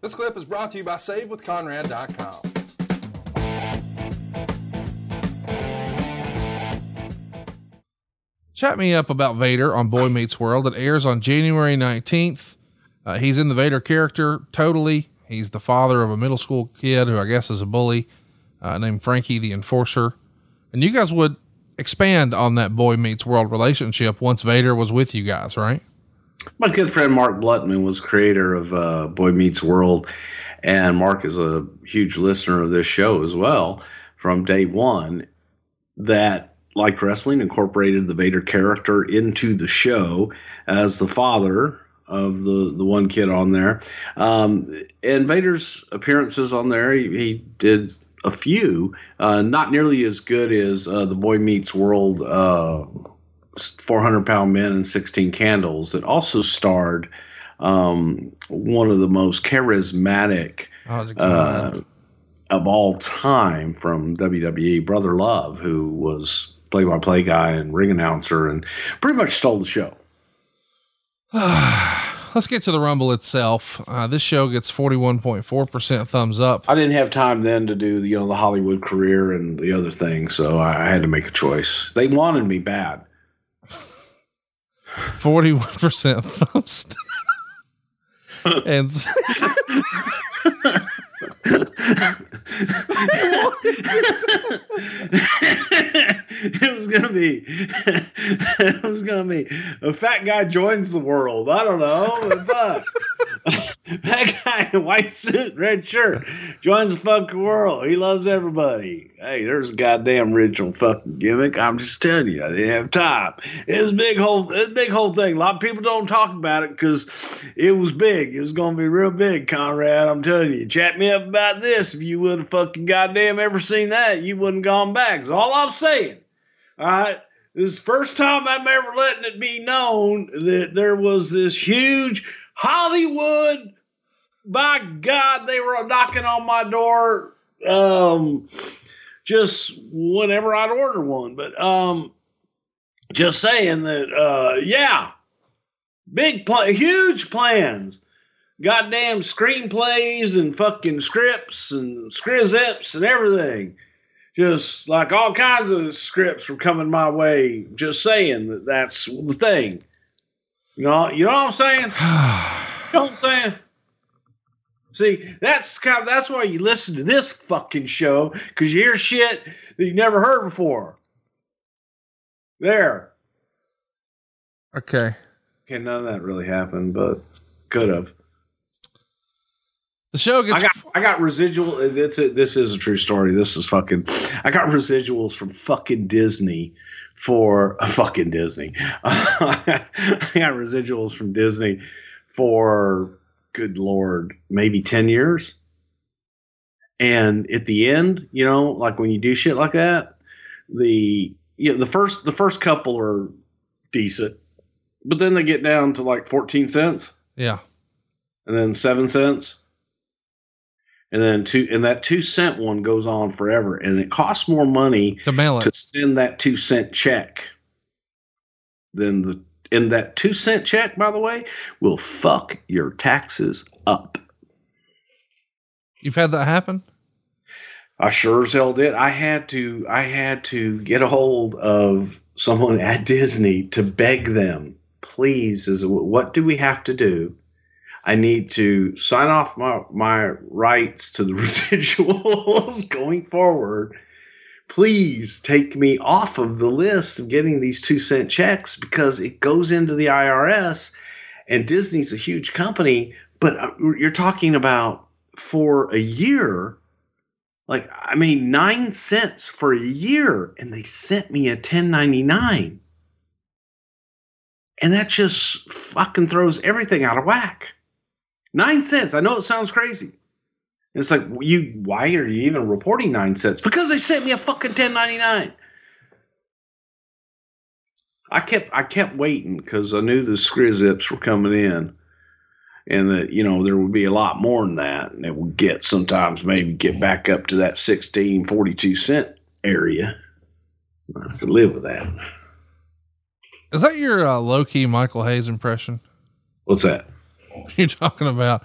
This clip is brought to you by SaveWithConrad.com. Chat me up about Vader on Boy Meets World. It airs on January 19th. Uh, he's in the Vader character totally. He's the father of a middle school kid who I guess is a bully uh, named Frankie the Enforcer. And you guys would expand on that Boy Meets World relationship once Vader was with you guys, right? My good friend Mark Blutman was creator of uh, Boy Meets World, and Mark is a huge listener of this show as well from day one. That liked wrestling, incorporated the Vader character into the show as the father of the the one kid on there. Um, and Vader's appearances on there, he, he did a few, uh, not nearly as good as uh, the Boy Meets World. Uh, 400 pound men and 16 candles that also starred um, one of the most charismatic Oh, uh, of all time from WWE, Brother Love, who was play by play guy and ring announcer and pretty much stole the show. Let's get to the Rumble itself. Uh, this show gets 41.4% thumbs up. I didn't have time then to do the, you know the Hollywood career and the other things, so I, I had to make a choice. They wanted me bad. 41% thumbs down. and it was gonna be it was gonna be a fat guy joins the world. I don't know, but. That guy in white suit, red shirt, joins the fucking world. He loves everybody. Hey, there's a goddamn original fucking gimmick. I'm just telling you, I didn't have time. It was a big whole, it was a big whole thing. A lot of people don't talk about it because it was big. It was gonna be real big, Conrad. I'm telling you. Chat me up about this. If you would have fucking goddamn ever seen that, you wouldn't gone back. That's all I'm saying. All right. This is the first time I'm ever letting it be known that there was this huge Hollywood. By God, they were knocking on my door. Um, just whenever I'd order one, but um, just saying that. Uh, yeah, big, pl- huge plans. Goddamn screenplays and fucking scripts and scrizips and everything just like all kinds of scripts were coming my way. Just saying that that's the thing. You know, you know what I'm saying? you know what I'm saying? See, that's kind of, that's why you listen to this fucking show because you hear shit that you never heard before. There. okay. Okay, none of that really happened, but could have. The show gets I got I got residual. That's it. This is a true story. This is fucking. I got residuals from fucking Disney for uh, fucking Disney. I got residuals from Disney for good lord, maybe ten years. And at the end, you know, like when you do shit like that, the you know, the first the first couple are decent, but then they get down to like fourteen cents yeah. and then seven cents and then two and that two cent one goes on forever and it costs more money To mail it. to send that two cent check than the and that two cent check by the way will fuck your taxes up You've had that happen? i sure as hell did i had to i had to get a hold of someone at disney to beg them please is what do we have to do I need to sign off my, my rights to the residuals going forward. Please take me off of the list of getting these two cent checks because it goes into the IRS and Disney's a huge company, but uh, you're talking about for a year. Like, I mean, nine cents for a year, and they sent me a 1099. And that just fucking throws everything out of whack. Nine cents. I know it sounds crazy. It's like you. Why are you even reporting nine cents? Because they sent me a fucking ten ninety nine. I kept I kept waiting because I knew the scrizips were coming in, and that you know there would be a lot more than that, and it would get sometimes maybe get back up to that 16, 42 cent area. I could live with that. Is that your uh, low key Michael Hayes impression? What's that? You're talking about,